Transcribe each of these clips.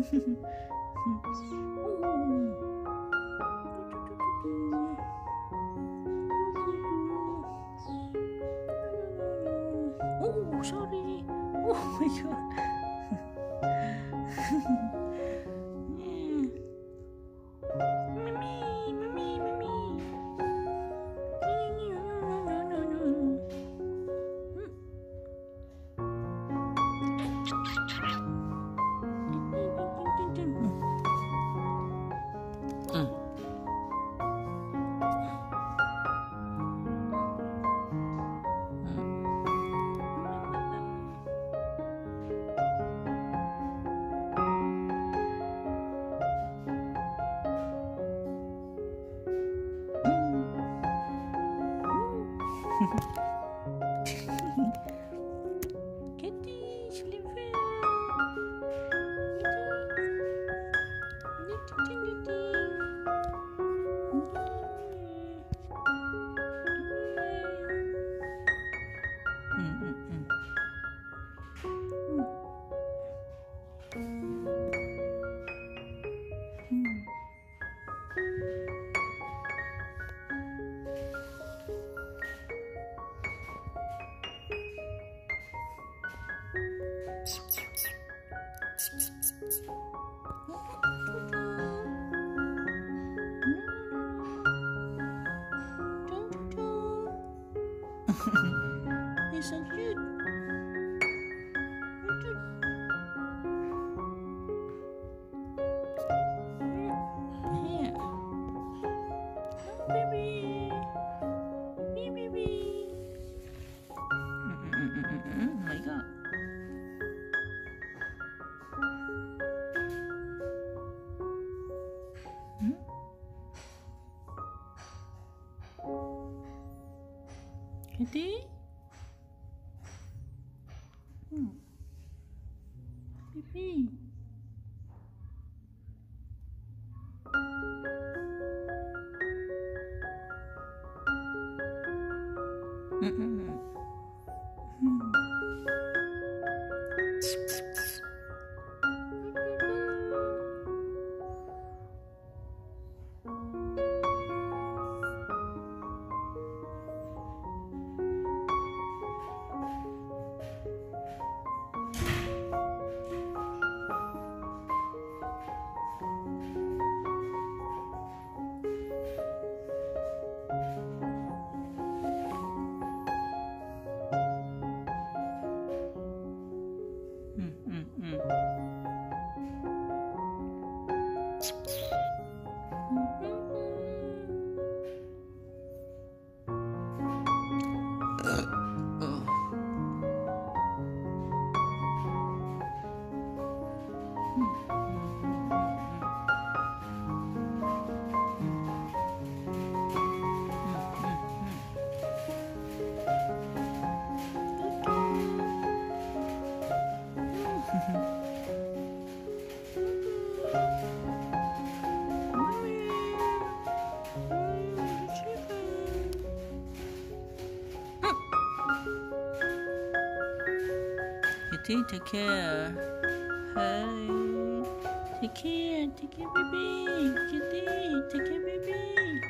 Ooh. nanti hmm. pipi Okay, take care. Hi. Take care, take care, baby. Kitty, take care, baby.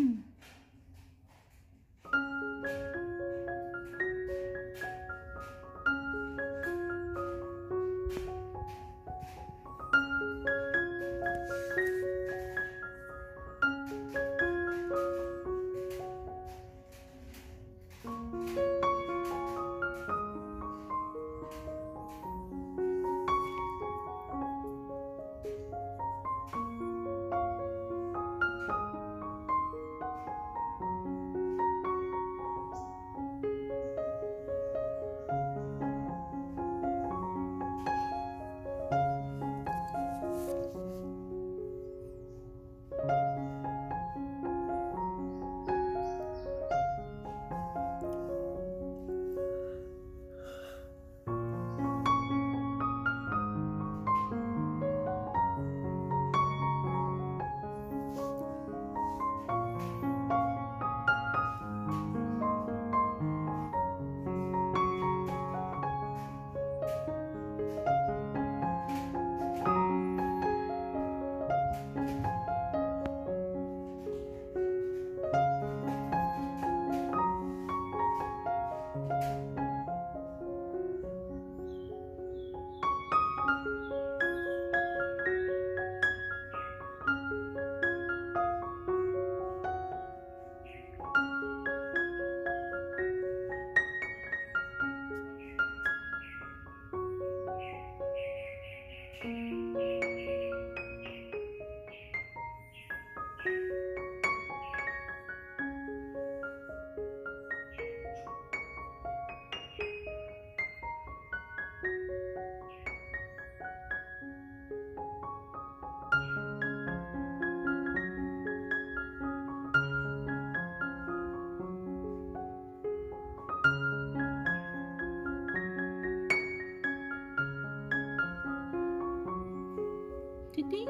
mm. 滴滴